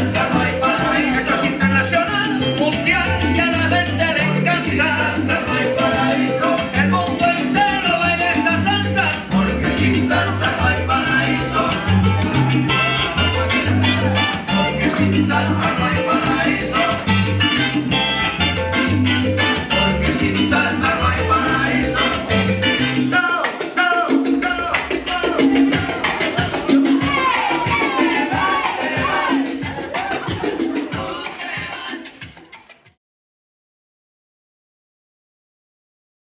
San Salvador.